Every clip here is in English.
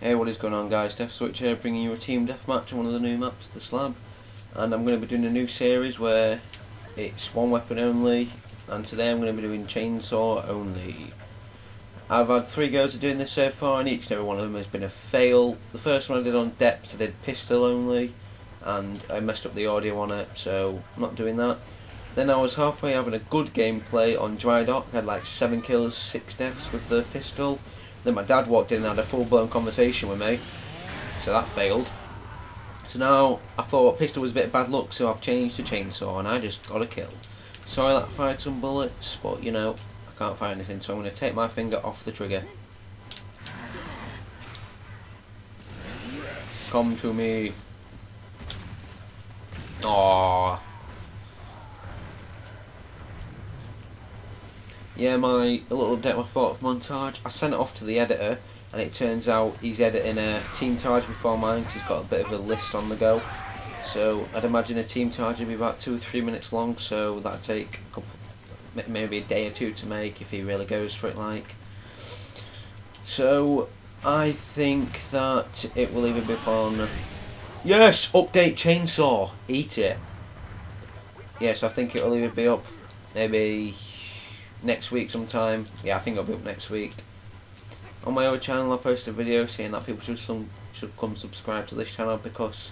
Hey, what is going on guys? Death Switch here, bringing you a team deathmatch on one of the new maps, the Slab. And I'm going to be doing a new series where it's one weapon only, and today I'm going to be doing chainsaw only. I've had three goes of doing this so far, and each and every one of them has been a fail. The first one I did on depth, I did pistol only, and I messed up the audio on it, so I'm not doing that. Then I was halfway having a good gameplay on Dry Dock, I had like 7 kills, 6 deaths with the pistol. Then my dad walked in and had a full blown conversation with me, so that failed. So now I thought pistol was a bit of bad luck, so I've changed to chainsaw and I just got a kill. Sorry that I fired some bullets, but you know, I can't fire anything, so I'm going to take my finger off the trigger. Come to me. Aww. Yeah, my little update my photo montage. I sent it off to the editor, and it turns out he's editing a team charge before mine because he's got a bit of a list on the go. So I'd imagine a team charge would be about two or three minutes long, so that'd take a couple, maybe a day or two to make if he really goes for it. Like, so I think that it will either be on. Yes, update chainsaw, eat it. Yes, I think it will either be up maybe next week sometime. Yeah, I think I'll be up next week. On my other channel, I post a video saying that people should some should come subscribe to this channel because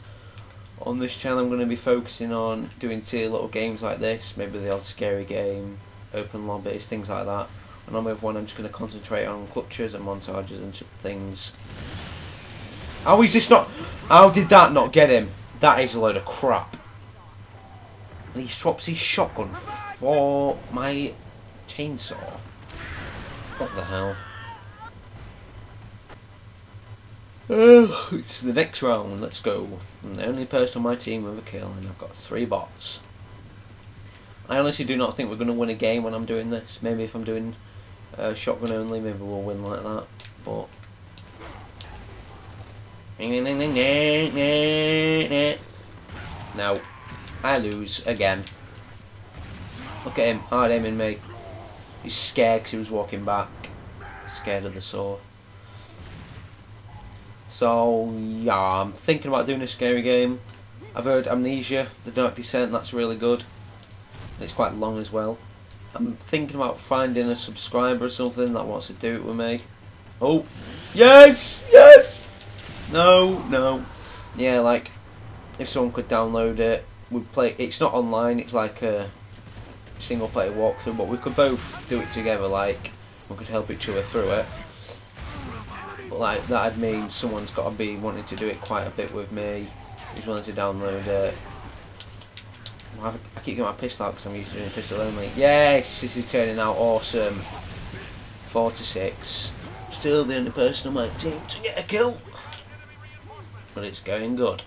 on this channel I'm going to be focusing on doing tier little games like this, maybe the odd scary game, open lobbies, things like that. And on other one, I'm just going to concentrate on clutches and montages and things. How is this not? How did that not get him? That is a load of crap. And he swaps his shotgun for my chainsaw. What the hell? Oh, it's the next round. Let's go. I'm the only person on my team with a kill, and I've got three bots. I honestly do not think we're going to win a game when I'm doing this. Maybe if I'm doing uh, shotgun only, maybe we'll win like that. But no, I lose again. Look at him, hard aiming me. He's scared because he was walking back. Scared of the saw. So, yeah, I'm thinking about doing a scary game. I've heard Amnesia, The Dark Descent, that's really good. It's quite long as well. I'm thinking about finding a subscriber or something that wants to do it with me. Oh, yes, yes! No, no. Yeah, like, if someone could download it, we'd play, it's not online, it's like a single player walkthrough, but we could both do it together, like, we could help each other through it. But like, that'd mean someone's got to be wanting to do it quite a bit with me, who's willing to download it. I keep getting my pistol out because I'm used to doing pistol only. Yes, this is turning out awesome. 4 to 6. Still the only person on my team to get a kill. But it's going good.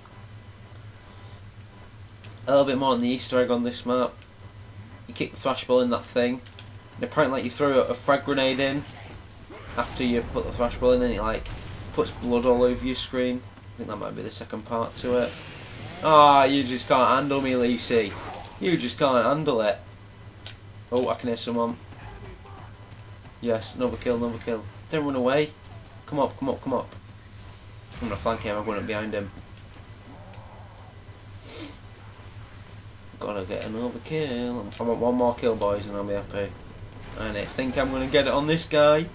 A little bit more on the Easter egg on this map you kick the thrash ball in that thing. And apparently you throw a frag grenade in after you put the thrash ball in and it like puts blood all over your screen. I think that might be the second part to it. Ah, oh, you just can't handle me, Lacey. You just can't handle it. Oh, I can hear someone. Yes, another kill, another kill. Don't run away. Come up, come up, come up. I'm gonna flank him, I'm going up behind him. Gotta get another kill. I want one more kill, boys, and I'll be happy. And I think I'm gonna get it on this guy.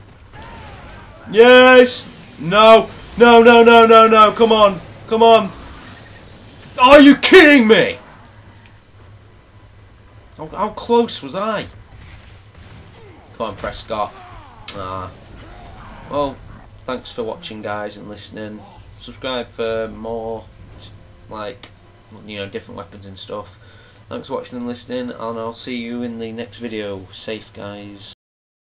Yes! No! No, no, no, no, no! Come on! Come on! Are you kidding me? How, how close was I? Come on, Prescott. Ah. Well, thanks for watching, guys, and listening. Subscribe for more, like, you know, different weapons and stuff. Thanks for watching and listening, and I'll see you in the next video. Safe, guys.